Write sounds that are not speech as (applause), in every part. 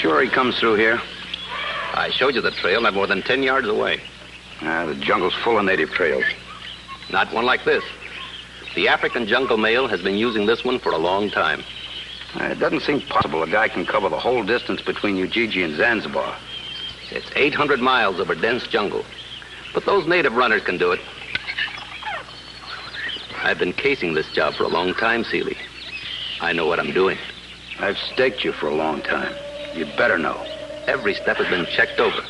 Sure he comes through here? I showed you the trail not more than 10 yards away. Ah, the jungle's full of native trails. Not one like this. The African jungle mail has been using this one for a long time. Uh, it doesn't seem possible a guy can cover the whole distance between Ujiji and Zanzibar. It's 800 miles over dense jungle. But those native runners can do it. I've been casing this job for a long time, Seeley. I know what I'm doing. I've staked you for a long time. You'd better know. Every step has been checked over.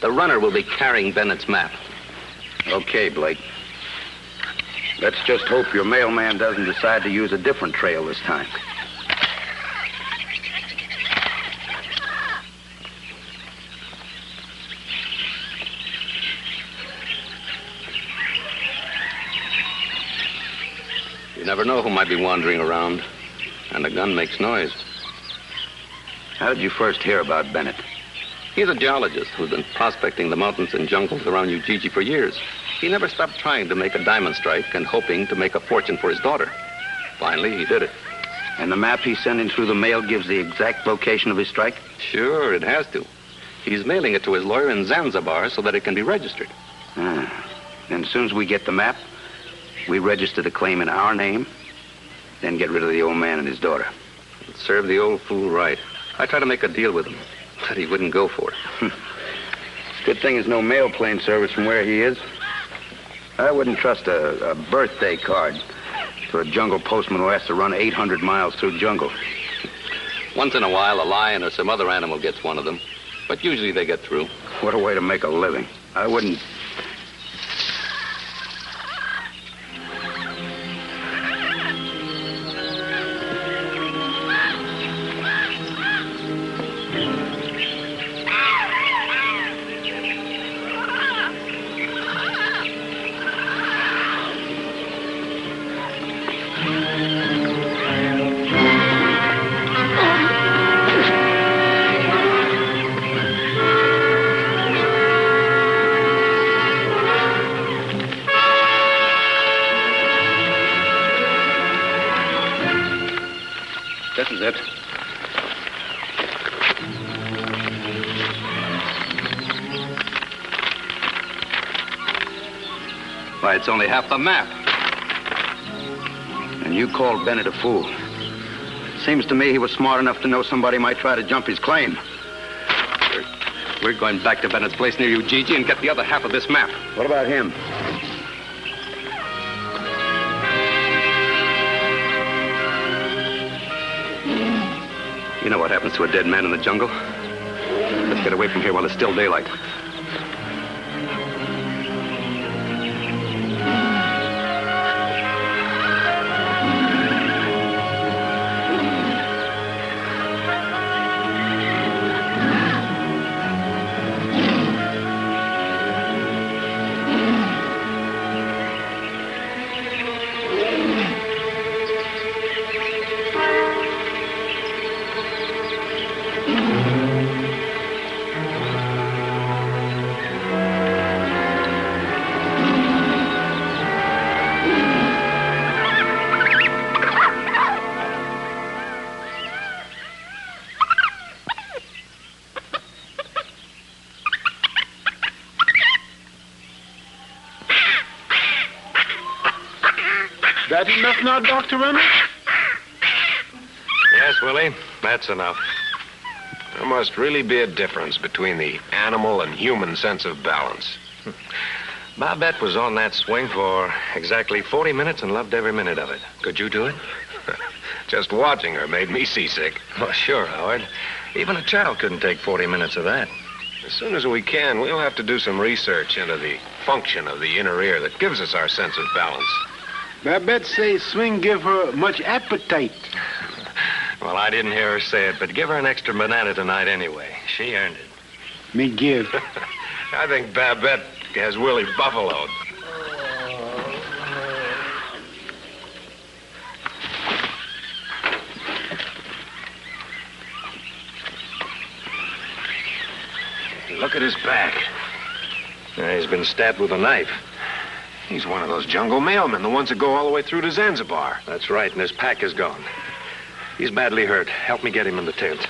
The runner will be carrying Bennett's map. Okay, Blake. Let's just hope your mailman doesn't decide to use a different trail this time. You never know who might be wandering around. And a gun makes noise. How did you first hear about Bennett? He's a geologist who's been prospecting the mountains and jungles around Ujiji for years. He never stopped trying to make a diamond strike and hoping to make a fortune for his daughter. Finally, he did it. And the map he's sending through the mail gives the exact location of his strike? Sure, it has to. He's mailing it to his lawyer in Zanzibar so that it can be registered. Ah. And as soon as we get the map, we register the claim in our name, then get rid of the old man and his daughter. Serve the old fool right. I tried to make a deal with him, but he wouldn't go for it. Hmm. Good thing there's no mail plane service from where he is. I wouldn't trust a, a birthday card to a jungle postman who has to run 800 miles through jungle. Once in a while, a lion or some other animal gets one of them, but usually they get through. What a way to make a living. I wouldn't. Why, it's only half the map. And you called Bennett a fool. Seems to me he was smart enough to know somebody might try to jump his claim. We're, we're going back to Bennett's place near Ujiji and get the other half of this map. What about him? You know what happens to a dead man in the jungle? Let's get away from here while it's still daylight. That enough now, Dr. Reynolds? Yes, Willie, that's enough. There must really be a difference between the animal and human sense of balance. (laughs) Babette was on that swing for exactly 40 minutes and loved every minute of it. Could you do it? (laughs) Just watching her made me seasick. (laughs) Well, sure, Howard. Even a child couldn't take 40 minutes of that. As soon as we can, we'll have to do some research into the function of the inner ear that gives us our sense of balance. Babette say swing give her much appetite. Well, I didn't hear her say it, but give her an extra banana tonight anyway. She earned it. Me give. (laughs) I think Babette has Willie buffaloed. Look at his back. Yeah, he's been stabbed with a knife. He's one of those jungle mailmen, the ones that go all the way through to Zanzibar. That's right, and his pack is gone. He's badly hurt. Help me get him in the tent.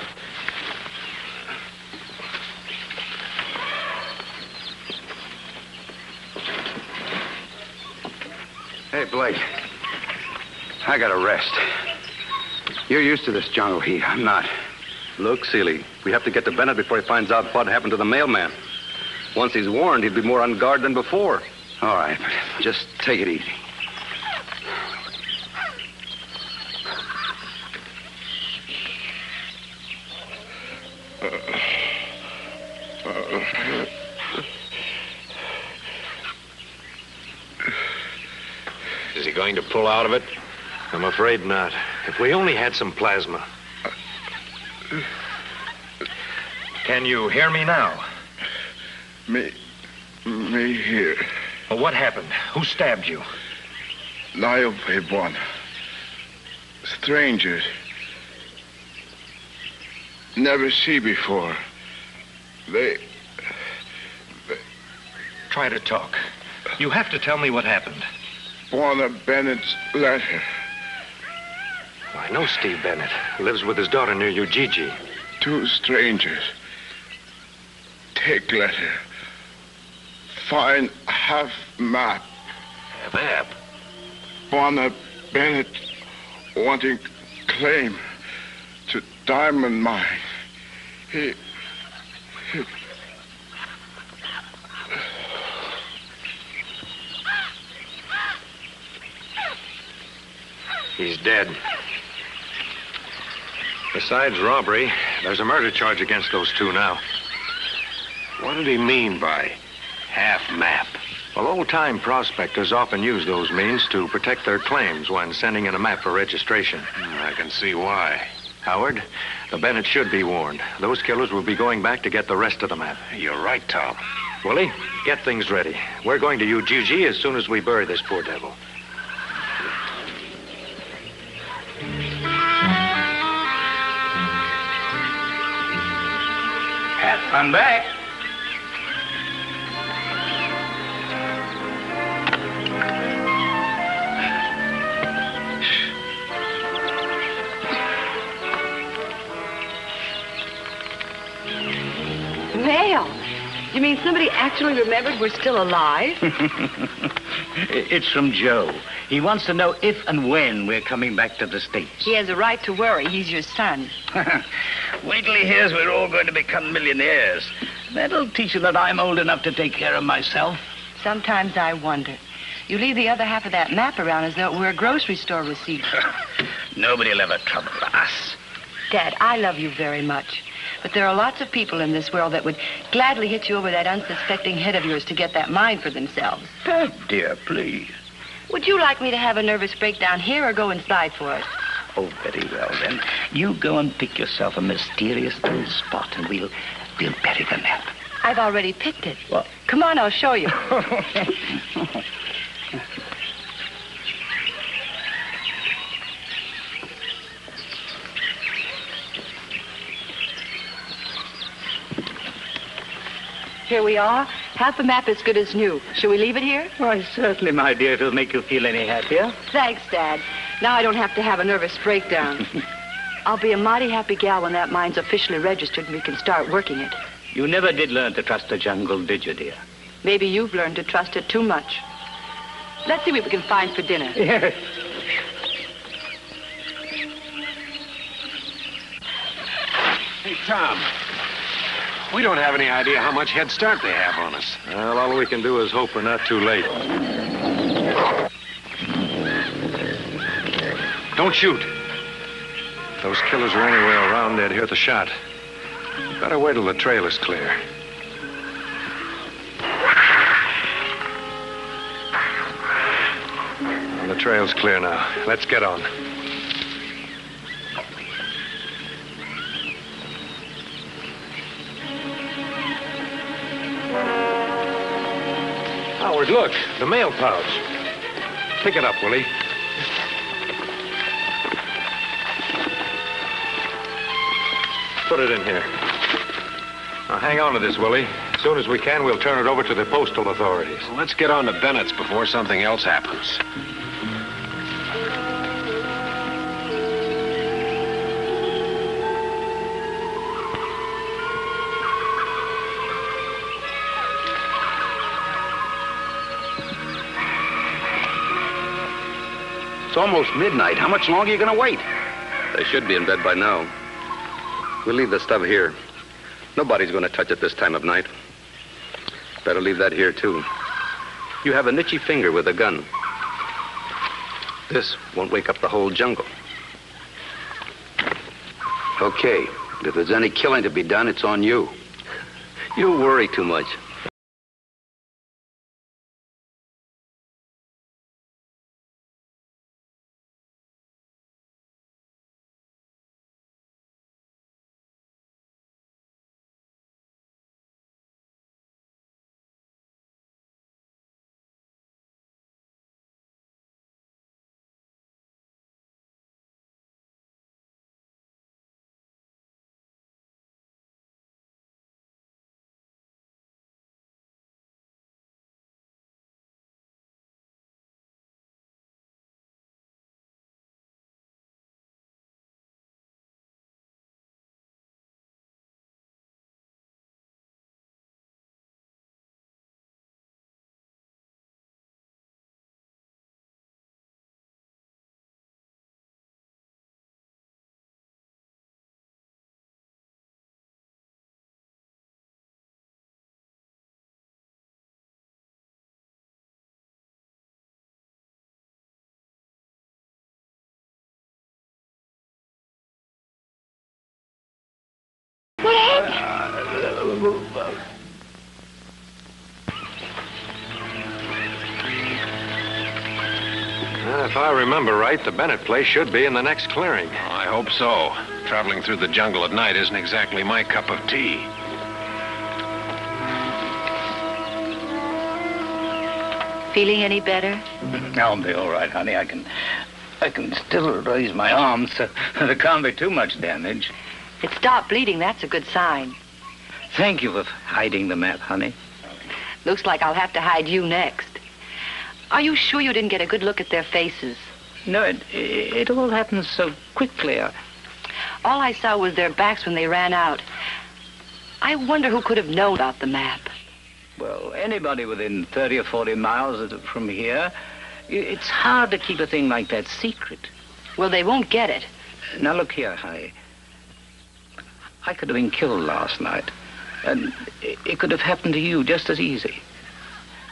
Hey, Blake. I gotta rest. You're used to this jungle heat. I'm not. Look, Seely, we have to get to Bennett before he finds out what happened to the mailman. Once he's warned, he'd be more on guard than before. All right, but just take it easy. Is he going to pull out of it? I'm afraid not. If we only had some plasma. Can you hear me now? Me, me here. Well, what happened? Who stabbed you? Lyle one. Strangers. Never see before. They, Try to talk. You have to tell me what happened. Bwana Bennett's letter. I know Steve Bennett. Lives with his daughter near Ujiji. Two strangers. Take letter. Find half map. A map? Bwana Bennett wanting claim to diamond mine. He, he He's dead. Besides robbery, there's a murder charge against those two now. What did he mean by half? Well, old-time prospectors often use those means to protect their claims when sending in a map for registration. I can see why. Howard, the Bennett should be warned. Those killers will be going back to get the rest of the map. You're right, Tom. Willie, get things ready. We're going to Ujiji as soon as we bury this poor devil. I'm back. You mean somebody actually remembered we're still alive? (laughs) It's from Joe. He wants to know if and when we're coming back to the States. he has a right to worry. He's your son. (laughs) Wait till he hears we're all going to become millionaires. That'll teach him that I'm old enough to take care of myself. Sometimes I wonder. You leave the other half of that map around as though it were a grocery store receipt. (laughs) Nobody'll ever trouble us. Dad, I love you very much. But there are lots of people in this world that would gladly hit you over that unsuspecting head of yours to get that mine for themselves. Dad, dear, please. Would you like me to have a nervous breakdown here or go inside for it? Oh, very well, then. You go and pick yourself a mysterious little spot, and we'll, we'll bury the map. I've already picked it. What? Come on, I'll show you. (laughs) Here we are. Half a map as good as new. Shall we leave it here? Why, certainly, my dear, it'll make you feel any happier. Thanks, Dad. Now I don't have to have a nervous breakdown. (laughs) I'll be a mighty happy gal when that mine's officially registered and we can start working it. You never did learn to trust the jungle, did you, dear? Maybe you've learned to trust it too much. Let's see what we can find for dinner. (laughs) Yes. Hey, Tom. We don't have any idea how much head start they have on us. Well, all we can do is hope we're not too late. Don't shoot. If those killers are anywhere around, they'd hear the shot. Better wait till the trail is clear. Well, the trail's clear now. Let's get on. Look, the mail pouch. Pick it up, Willie. Put it in here. Now, hang on to this, Willie. As soon as we can, we'll turn it over to the postal authorities. Let's get on to Bennett's before something else happens. Almost midnight. How much longer are you going to wait? They should be in bed by now. We'll leave the stuff here. Nobody's going to touch it this time of night. Better leave that here, too. You have a itchy finger with a gun. This won't wake up the whole jungle. Okay. If there's any killing to be done, it's on you. (laughs) You worry too much. Uh, if I remember right, the Bennett place should be in the next clearing. I hope so. Traveling through the jungle at night isn't exactly my cup of tea. Feeling any better? I'll be all right, honey. I can, I can still raise my arms, so (laughs) there can't be too much damage. It stopped bleeding. That's a good sign. Thank you for hiding the map, honey. Looks like I'll have to hide you next. Are you sure you didn't get a good look at their faces? No, it, it, all happened so quickly. All I saw was their backs when they ran out. I wonder who could have known about the map. well, anybody within 30 or 40 miles from here. It's hard to keep a thing like that secret. Well, they won't get it. Now, look here, honey. I could have been killed last night, and it could have happened to you just as easy.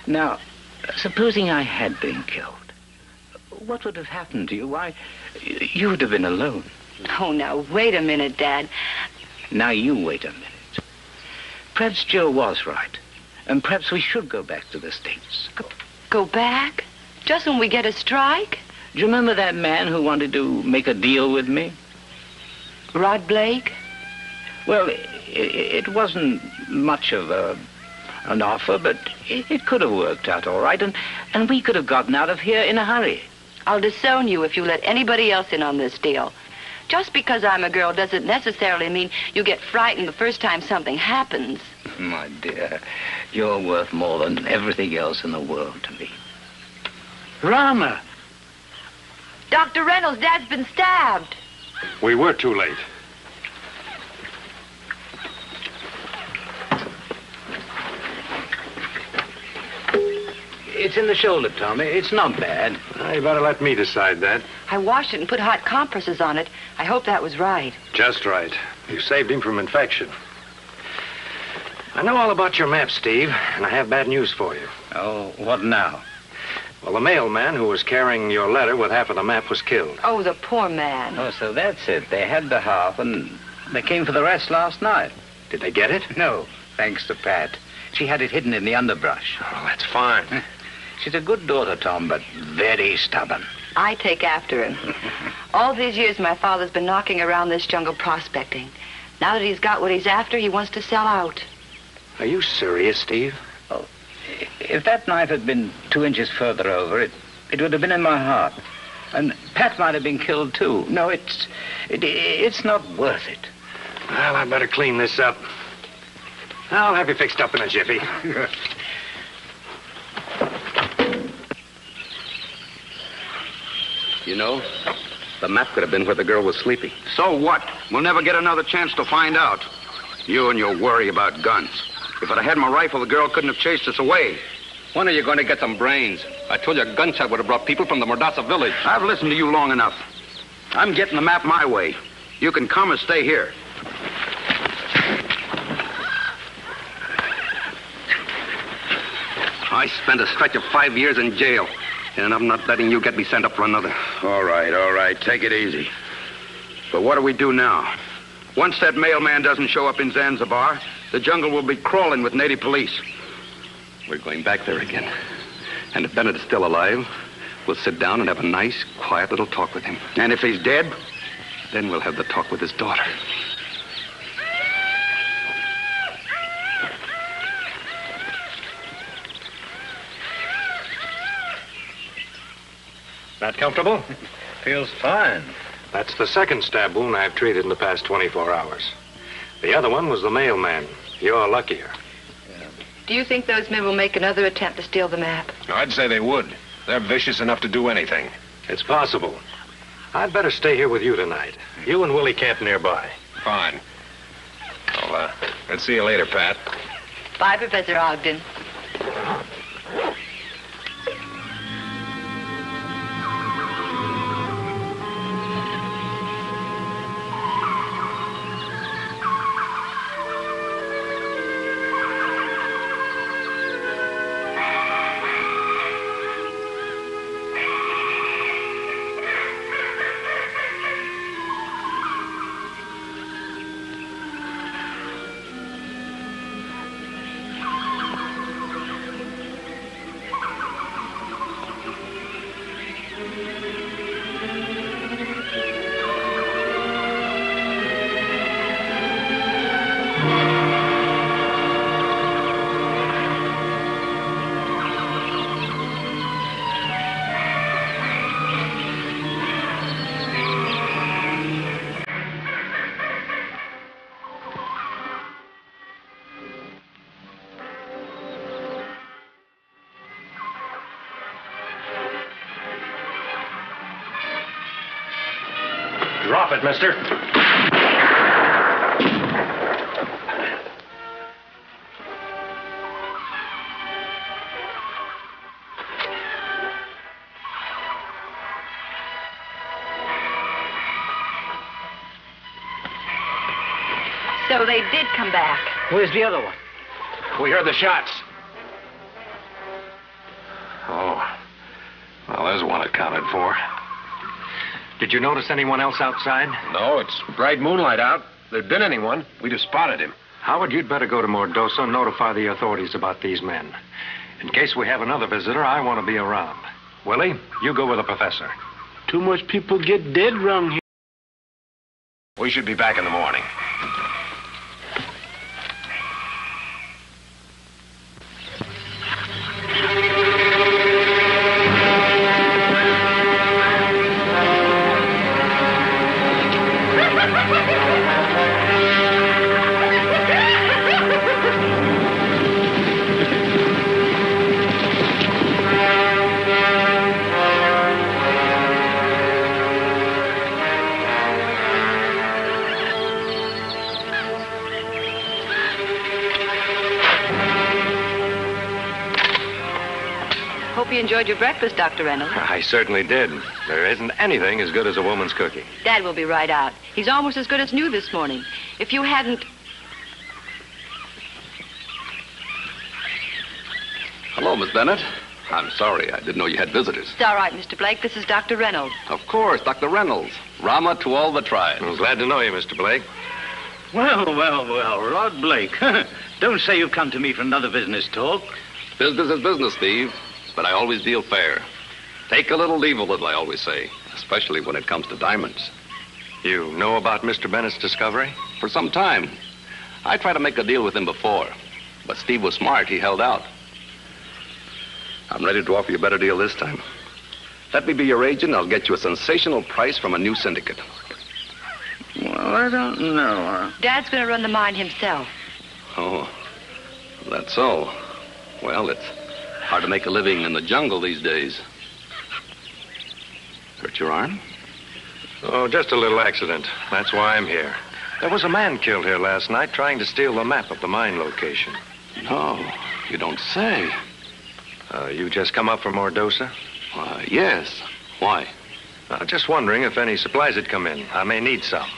Now, supposing I had been killed, what would have happened to you? Why, you would have been alone. Oh, now, wait a minute, Dad. Now, you wait a minute. Perhaps Joe was right, and perhaps we should go back to the States. Go, Go back? Just when we get a strike? Do you remember that man who wanted to make a deal with me? Rod Blake? Well, it, it wasn't much of a, an offer, but it, it could have worked out all right, and, and we could have gotten out of here in a hurry. I'll disown you if you let anybody else in on this deal. Just because I'm a girl doesn't necessarily mean you get frightened the first time something happens. My dear, you're worth more than everything else in the world to me. Ramar! Dr. Reynolds, Dad's been stabbed. We were too late. It's in the shoulder, Tommy. It's not bad. Uh, you better let me decide that. I washed it and put hot compresses on it. I hope that was right. Just right. You saved him from infection. I know all about your map, Steve, and I have bad news for you. Oh, what now? Well, the mailman who was carrying your letter with half of the map was killed. Oh, the poor man. Oh, so that's it. They had the half, and they came for the rest last night. Did they get it? No, thanks to Pat. She had it hidden in the underbrush. Oh, that's fine. (laughs) She's a good daughter, Tom, but very stubborn. I take after him. (laughs) All these years, my father's been knocking around this jungle prospecting. Now that he's got what he's after, he wants to sell out. Are you serious, Steve? Oh, If that knife had been two inches further over, it, it would have been in my heart. And Pat might have been killed, too. No, it's, it, it's not worth it. Well, I better clean this up. I'll have you fixed up in a jiffy. (laughs) You know, the map could have been where the girl was sleeping. So what? We'll never get another chance to find out. You and your worry about guns. If I'd had my rifle, the girl couldn't have chased us away. When are you going to get some brains? I told you a gunshot would have brought people from the Mordasa village. I've listened to you long enough. I'm getting the map my way. You can come or stay here. I spent a stretch of five years in jail, and I'm not letting you get me sent up for another. All right, all right. Take it easy. But what do we do now? Once that mailman doesn't show up in Zanzibar, the jungle will be crawling with native police. We're going back there again. And if Bennett is still alive, we'll sit down and have a nice, quiet little talk with him. And if he's dead? Then we'll have the talk with his daughter. That comfortable? (laughs) Feels fine. That's the second stab wound I've treated in the past 24 hours. The other one was the mailman. You're luckier. Do you think those men will make another attempt to steal the map? I'd say they would. They're vicious enough to do anything. It's possible. I'd better stay here with you tonight. You and Willie camp nearby. Fine. Well, uh, let's see you later, Pat. Bye, Professor Ogden. Drop mister. So they did come back. Where's the other one? We heard the shots. Oh. Well, there's one accounted for. Did you notice anyone else outside? No, it's bright moonlight out. If there'd been anyone, we'd have spotted him. Howard, you'd better go to Mordosa and notify the authorities about these men. In case we have another visitor, I want to be around. Willie, you go with the professor. Too much people get dead round here. We should be back in the morning. Enjoyed your breakfast, Dr. Reynolds. I certainly did. There isn't anything as good as a woman's cooking. Dad will be right out. He's almost as good as new this morning. If you hadn't. Hello, Miss Bennett. I'm sorry. I didn't know you had visitors. It's all right, Mr. Blake. This is Dr. Reynolds. Of course, Dr. Reynolds. Ramar to all the tribes. I'm glad to know you, Mr. Blake. Well, well, well, Rod Blake. (laughs) Don't say you've come to me for another business talk. Business is business, Steve. But I always deal fair. Take a little, leave a little, I always say. Especially when it comes to diamonds. You know about Mr. Bennett's discovery? For some time. I tried to make a deal with him before. But Steve was smart. He held out. I'm ready to offer you a better deal this time. Let me be your agent. I'll get you a sensational price from a new syndicate. Well, I don't know. Dad's going to run the mine himself. Oh, that's so. Well, it's hard to make a living in the jungle these days. Hurt your arm? Oh, just a little accident. That's why I'm here. There was a man killed here last night trying to steal the map of the mine location. No, you don't say. Uh, you just come up from Ordosa? Uh, yes. Why? Uh, just wondering if any supplies had come in. I may need some.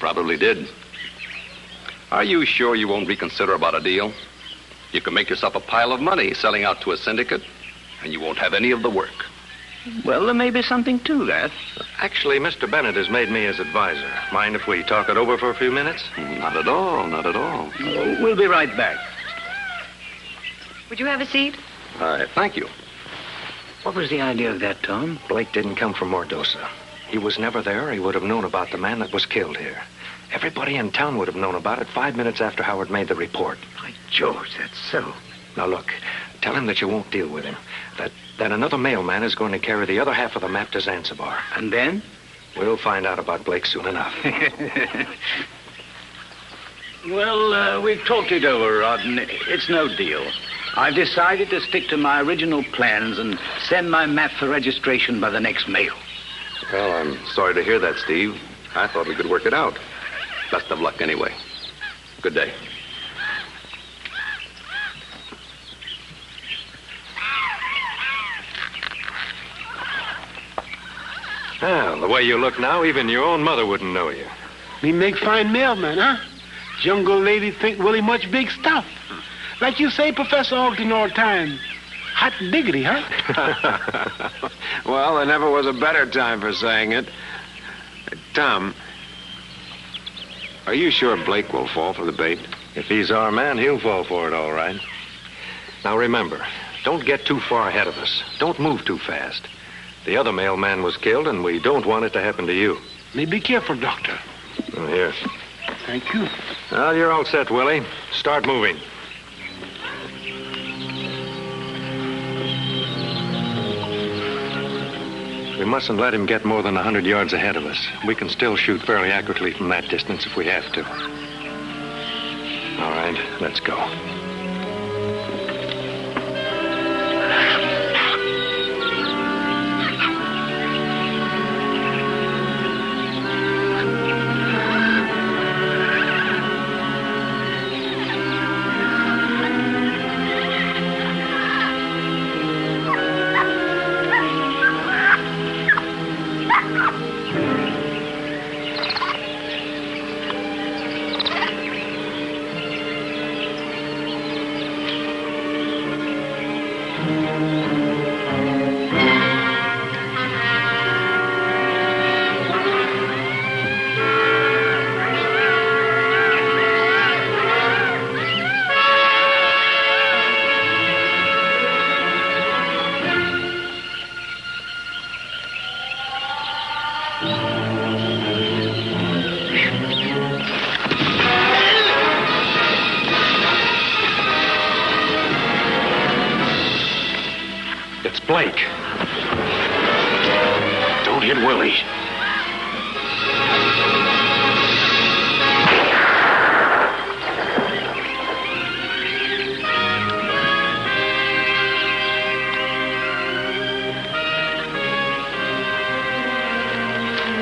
Probably did. Are you sure you won't reconsider about a deal? You can make yourself a pile of money selling out to a syndicate, and you won't have any of the work. Well, there may be something to that. Actually, Mr. Bennett has made me his advisor. Mind if we talk it over for a few minutes? Not at all, not at all. Oh, we'll be right back. Would you have a seat? Uh, thank you. What was the idea of that, Tom? Blake didn't come from Mordosa. He was never there. He would have known about the man that was killed here. Everybody in town would have known about it five minutes after Howard made the report. By George, that's so. Now, look, tell him that you won't deal with him. That, that another mailman is going to carry the other half of the map to Zanzibar. And then? We'll find out about Blake soon enough. (laughs) well, uh, we've talked it over, Rod, and it's no deal. I've decided to stick to my original plans and send my map for registration by the next mail. Well, I'm sorry to hear that, Steve. I thought we could work it out. Best of luck anyway. Good day. Well, the way you look now, even your own mother wouldn't know you. Me make fine mailman, huh? Jungle lady think Willie much big stuff. Like you say, Professor Ogden all time. Hot diggity, huh? (laughs) well, there never was a better time for saying it. Tom, are you sure Blake will fall for the bait? If he's our man, he'll fall for it, all right. Now remember, don't get too far ahead of us. Don't move too fast. The other mailman was killed, and we don't want it to happen to you. Me be careful, Doctor. Oh, here. Thank you. Well, you're all set, Willie. Start moving. We mustn't let him get more than a 100 yards ahead of us. We can still shoot fairly accurately from that distance if we have to. All right, let's go.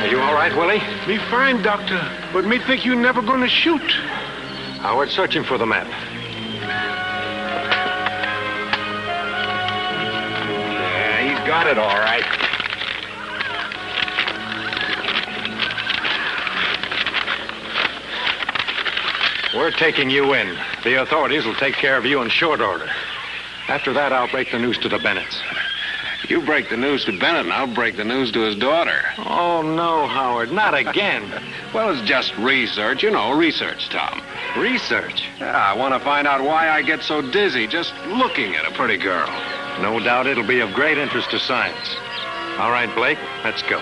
Are you all right, Willie? Me fine, Doctor. But me think you never gonna shoot. Howard, searching for the map. Yeah, he's got it all right. We're taking you in. The authorities will take care of you in short order. After that, I'll break the news to the Bennetts. You break the news to Bennett, and I'll break the news to his daughter. Oh, no, Howard, not again. (laughs) Well, it's just research. You know, research, Tom. Research. Yeah, I want to find out why I get so dizzy just looking at a pretty girl. No doubt it'll be of great interest to science. All right, Blake, let's go.